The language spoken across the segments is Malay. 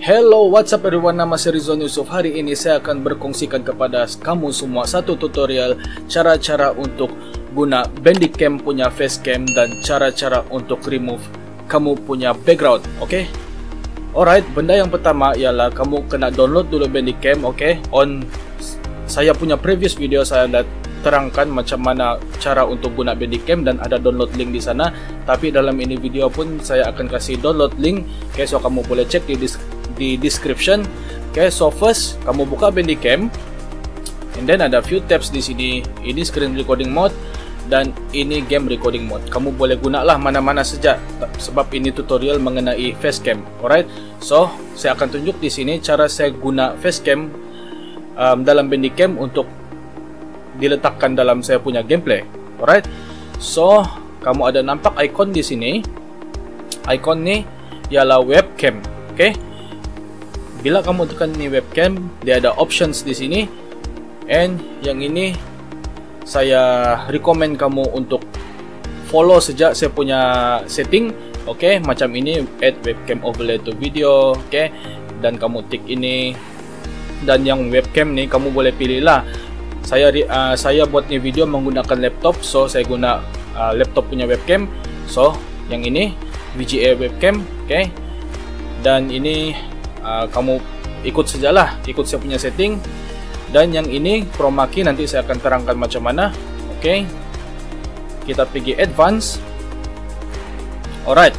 Hello, what's up everyone? Nama saya Rizwan Yusuf. Hari ini saya akan berkongsikan kepada kamu semua satu tutorial cara-cara untuk guna Bandicam punya facecam dan cara-cara untuk remove kamu punya background, okay? Alright, benda yang pertama ialah kamu kena download dulu Bandicam, okay? On saya punya previous video saya dah terangkan macam mana cara untuk guna Bandicam dan ada download link di sana. Tapi dalam ini video pun saya akan kasih download link. Okay, so kamu boleh cek di di description. Okay, so first kamu buka Bandicam, and then ada few tabs di sini. Ini screen recording mode dan ini game recording mode. Kamu boleh gunalah mana-mana saja sebab ini tutorial mengenai facecam. Alright, so saya akan tunjuk di sini cara saya guna facecam um, dalam Bandicam untuk diletakkan dalam saya punya gameplay. Alright. So, kamu ada nampak icon di sini. Icon ni ialah webcam. Okay. Bila kamu tekan ni webcam, dia ada options di sini. And yang ini saya recommend kamu untuk follow sejak saya punya setting. Okay, macam ini add webcam overlay to video. Okay, dan kamu tick ini. Dan yang webcam ni kamu boleh pilih lah saya uh, saya buat ni video menggunakan laptop so saya guna uh, laptop punya webcam so yang ini VGA webcam okay dan ini uh, kamu ikut sajalah ikut saya punya setting dan yang ini chroma key nanti saya akan terangkan macam mana okay kita pergi advance alright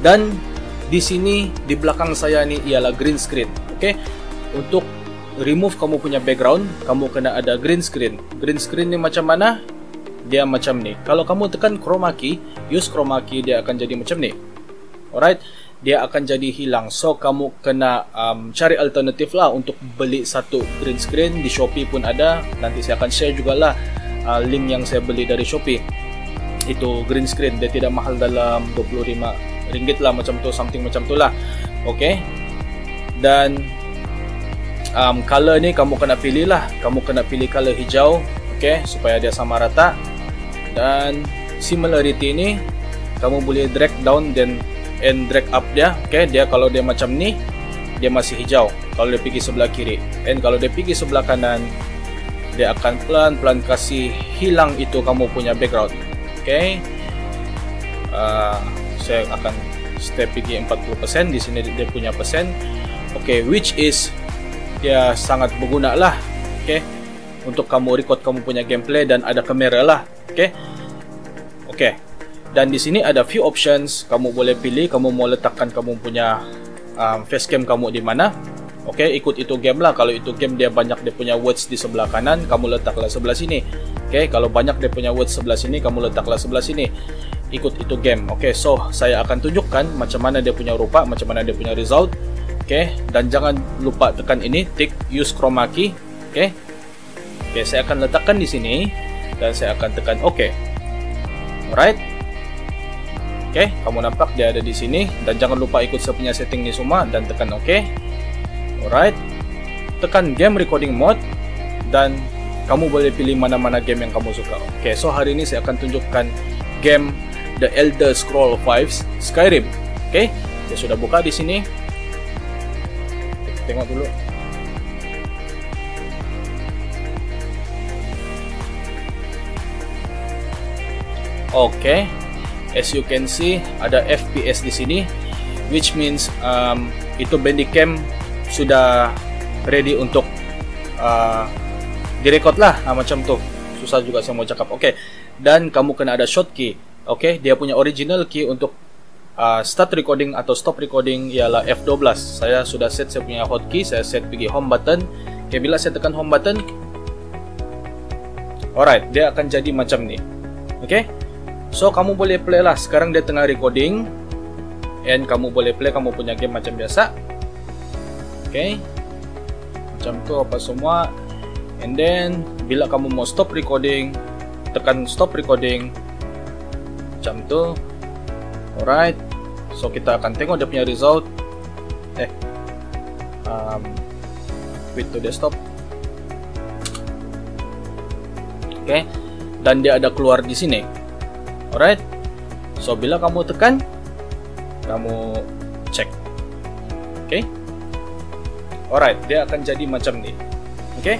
dan di sini di belakang saya ni ialah green screen okay untuk remove kamu punya background, kamu kena ada green screen. Green screen ni macam mana? Dia macam ni. Kalau kamu tekan chroma key, use chroma key dia akan jadi macam ni. Alright? Dia akan jadi hilang. So kamu kena um, cari alternatif lah untuk beli satu green screen di Shopee pun ada. Nanti saya akan share jugalah uh, link yang saya beli dari Shopee. Itu green screen dia tidak mahal dalam 25 ringgit lah macam tu something macam tu lah. Okay? Dan um, color ni kamu kena pilih lah kamu kena pilih color hijau okay, supaya dia sama rata dan similarity ni kamu boleh drag down dan and drag up dia okay, dia kalau dia macam ni dia masih hijau kalau dia pergi sebelah kiri and kalau dia pergi sebelah kanan dia akan pelan-pelan kasih hilang itu kamu punya background okay. uh, saya akan step pergi 40% di sini dia punya persen okay, which is dia sangat berguna lah okay? untuk kamu record kamu punya gameplay dan ada kamera lah okay? Okay. Dan di sini ada few options kamu boleh pilih kamu mau letakkan kamu punya um, facecam kamu di mana Okay, ikut itu game lah kalau itu game dia banyak dia punya words di sebelah kanan kamu letaklah sebelah sini Okay, kalau banyak dia punya words sebelah sini kamu letaklah sebelah sini ikut itu game Okay, so saya akan tunjukkan macam mana dia punya rupa macam mana dia punya result Okey, dan jangan lupa tekan ini tick use chroma key. Okey. Okey, saya akan letakkan di sini dan saya akan tekan OK. Alright. Okey, kamu nampak dia ada di sini dan jangan lupa ikut saya punya setting ni semua dan tekan OK. Alright. Tekan game recording mode dan kamu boleh pilih mana-mana game yang kamu suka. Okey, so hari ini saya akan tunjukkan game The Elder Scroll 5 Skyrim. Okey, saya sudah buka di sini tengok dulu Okay, as you can see ada FPS di sini, which means um, itu Bandicam sudah ready untuk uh, direkod lah, nah, macam tu. Susah juga saya mau cakap. Okay, dan kamu kena ada shortkey. Okay, dia punya original key untuk uh, start recording atau stop recording ialah F12 saya sudah set saya punya hotkey saya set pergi home button okay, bila saya tekan home button alright dia akan jadi macam ni ok so kamu boleh play lah sekarang dia tengah recording and kamu boleh play kamu punya game macam biasa ok macam tu apa semua and then bila kamu mau stop recording tekan stop recording macam tu Alright. So kita akan tengok dia punya result. Eh. Um, quit to desktop. Okay. Dan dia ada keluar di sini. Alright. So bila kamu tekan, kamu cek. Okay. Alright, dia akan jadi macam ni. Okay?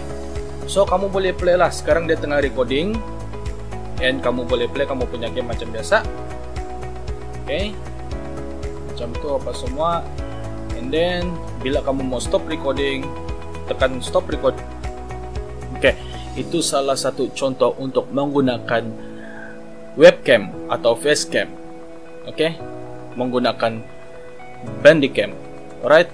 So, kamu boleh play lah. Sekarang dia tengah recording. And kamu boleh play kamu punya game macam biasa. Okay? Macam tu apa semua. And then, bila kamu mau stop recording, tekan stop record. Okay. Itu salah satu contoh untuk menggunakan webcam atau facecam. Okay? Menggunakan Bandicam. Alright?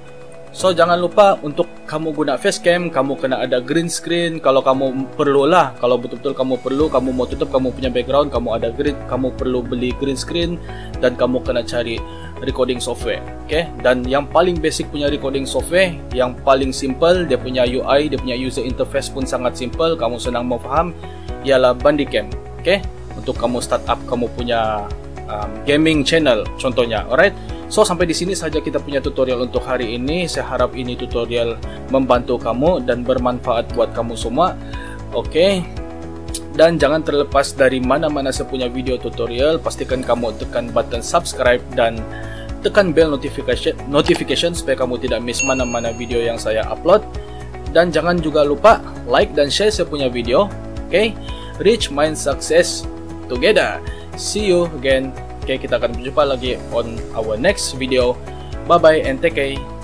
So jangan lupa untuk kamu guna facecam, kamu kena ada green screen kalau kamu perlu lah. Kalau betul-betul kamu perlu, kamu mau tutup kamu punya background, kamu ada green, kamu perlu beli green screen dan kamu kena cari recording software. Okay? Dan yang paling basic punya recording software, yang paling simple, dia punya UI, dia punya user interface pun sangat simple, kamu senang mau faham, ialah Bandicam. Okay? Untuk kamu start up kamu punya um, gaming channel contohnya. Alright? So sampai di sini saja kita punya tutorial untuk hari ini. Saya harap ini tutorial membantu kamu dan bermanfaat buat kamu semua. Oke. Okay. Dan jangan terlepas dari mana-mana saya punya video tutorial, pastikan kamu tekan button subscribe dan tekan bell notification notification supaya kamu tidak miss mana-mana video yang saya upload. Dan jangan juga lupa like dan share saya punya video. Oke. Okay? Reach mind success together. See you again Okay, kita akan berjumpa lagi on our next video. Bye-bye and take care.